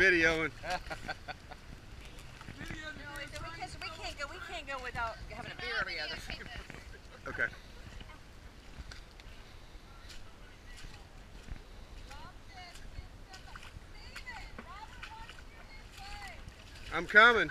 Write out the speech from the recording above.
videoing. We can't go, we can't go without having a beer every other. Okay. I'm coming.